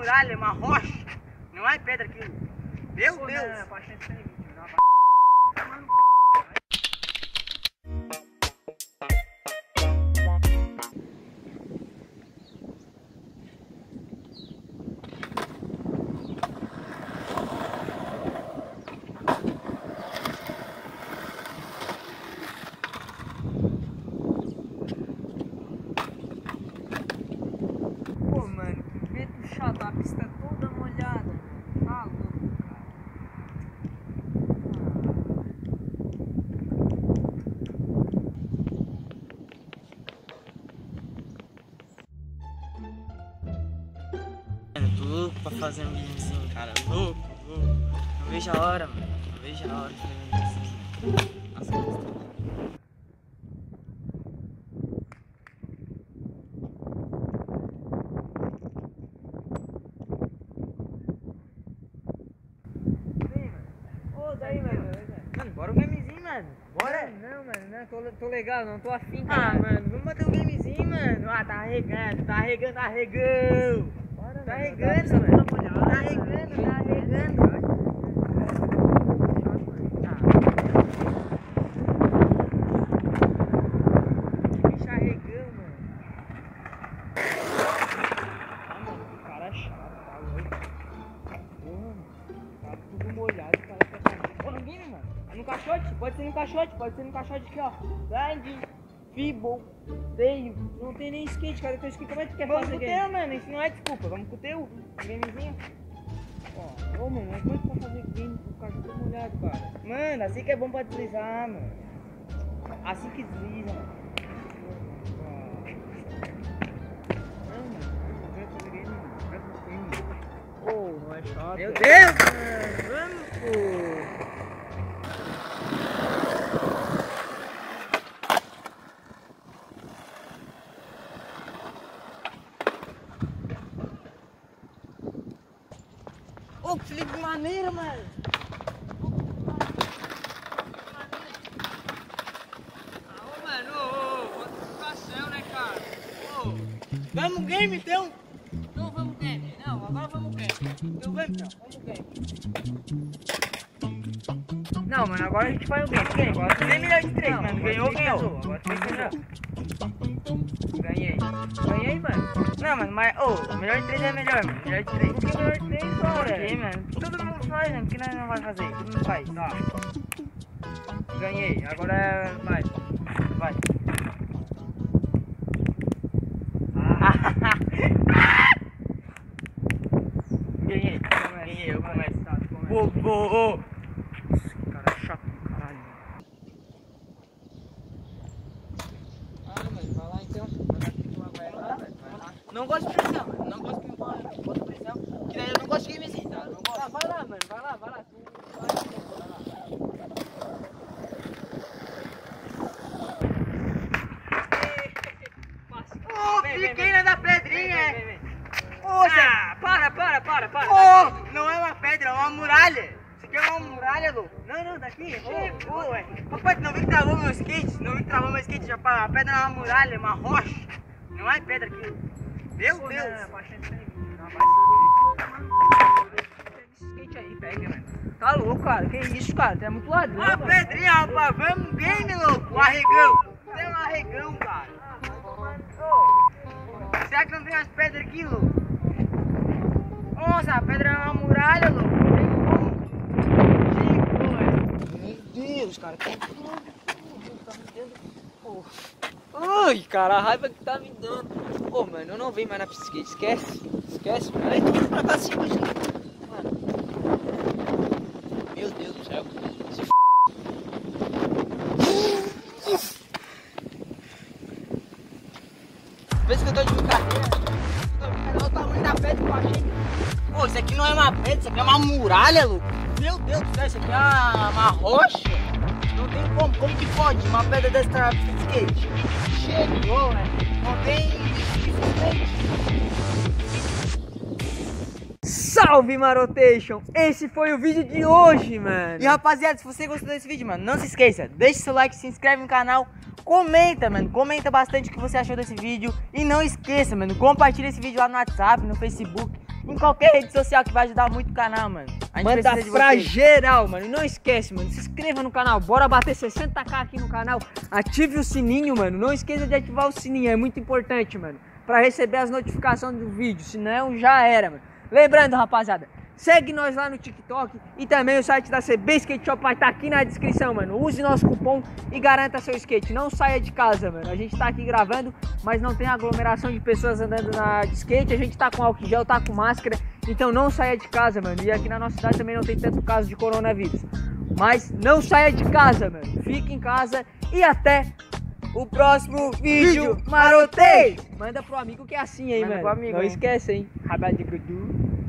muralha, é uma rocha. Não é pedra aquilo. Meu Deus. Mano, tô louco pra fazer um videozinho, cara. Louco, louco. Não vejo a hora, mano. Não vejo a hora de fazer um videozinho. Nossa, que gostoso. Mano. Ô, daí, mano. Mano, bora um gamezinho, mano. Bora. Não, mano, não, tô, tô legal, não tô afim, Ah, cara. mano, vamos bater um gamezinho, mano. Ah, tá arregando, tá arregando, tá arregando. Bora, Tá tá mano. molhada, Tá arregando, tá arregando. Que bicho arregão, mano. Mano, o cara chato, louco. Porra, mano. Tudo molhado, o cara quer fazer. Ô, no game, mano. No caixote, pode ser no caixote, pode ser no caixote aqui, ó. Blind, Fibo, Teio. Não tem nem skate, cara. Teu skate, como é que tu quer Vamos fazer com o game? teu, mano. Isso não é desculpa. Vamos com o teu. Gamezinho. Ó, ô, mano, mas como é que tu vai fazer game com o cara todo molhado, cara? Mano, assim que é bom pra deslizar, mano. Assim que desliza, mano. Não, mano, não vai fazer game, mano. Vai fazer game. Ô, não é chato. Meu. Deus, mano. Vamos, Golpesliga de maneira, mano. Ah, mano, ô, ô, né, cara? Ô. Vamos game, então? Não vamos game, não, agora vamos game. Então vamos, então, vamos game. Não, mano, agora a gente vai o game. Agora 3 melhor de três, mano. Ganhou, ganhou. Agora tem que ganhar. Ganhei. Ganhei, mano. Não, mano, mas. Ô, oh, melhor de três é melhor, mano. Melhor de 3. O que melhor de três? mano. Todo mundo faz, mano. Que nós não vai fazer? Todo mundo faz. Ó. Ganhei. Agora vai. Vai. Ganhei. Ganhei. Eu começo. Tá? Bobo. Esse cara é chato do caralho. Ah, vai lá então. Vai lá. Não gosto de pressão. Não gosto que pressão. Que daí eu não gosto de tá? Não gosto. Tá, vai lá, mano. Vai lá, vai lá. Ô, da pedrinha. vem. Ah, para, para, para, para. Ô, não é uma pedra, é uma muralha. Isso aqui é uma muralha, louco. Não, não, daqui. Ué. Rapaz, tu não que travou meu skate? Não que travou meu skate? Já, pá, a pedra é uma muralha, é uma rocha. Não é pedra aqui. Meu Deus. não, skate aí, pega, mano. Tá louco, cara. Que isso, cara? Tu é muito ladrão, mano. pedrinha, rapaz. Vamos game, louco. O arregão. Tem um arregão, cara. Será que não tem umas pedras aqui, louco? Nossa, a pedra é uma muralha, louco. Meu Deus, cara. Que tá. Ai, cara, a raiva que tá me dando. Ô, mano, eu não venho mais na skate. Esquece. Esquece, mano. Aí tu vem pra cá assim, imagina. Mano. Meu Deus do céu. Se f... Pensa que eu tô de brincadeira. Olha o tamanho da pedra que eu achei. Pô, isso aqui não é uma pedra, isso aqui é uma muralha, louco. Meu Deus do céu, isso aqui é uma, uma rocha. Não tem como, como que pode uma pedra dessa pista de skate? Chegou, né? Não tem simplesmente. Salve, Marotation! Esse foi o vídeo de hoje, mano. E rapaziada, se você gostou desse vídeo, mano, não se esqueça, deixa seu like, se inscreve no canal, comenta, mano, comenta bastante o que você achou desse vídeo e não esqueça, mano, compartilha esse vídeo lá no WhatsApp, no Facebook, em qualquer rede social que vai ajudar muito o canal, mano. A gente Manda precisa de pra vocês. geral, mano. Não esquece, mano. Se inscreva no canal. Bora bater 60k aqui no canal. Ative o sininho, mano. Não esqueça de ativar o sininho. É muito importante, mano. Pra receber as notificações do vídeo. Senão já era, mano. Lembrando, rapaziada. Segue nós lá no TikTok e também o site da CB Skate Shop vai estar aqui na descrição, mano. Use nosso cupom e garanta seu skate. Não saia de casa, mano. A gente tá aqui gravando, mas não tem aglomeração de pessoas andando na de skate. A gente tá com álcool gel, tá com máscara. Então não saia de casa, mano. E aqui na nossa cidade também não tem tanto caso de coronavírus. Mas não saia de casa, mano. Fique em casa e até o próximo vídeo marotei. Manda pro amigo que é assim, hein, Manda mano. pro amigo, não hein. esquece, hein. Rabadigudu.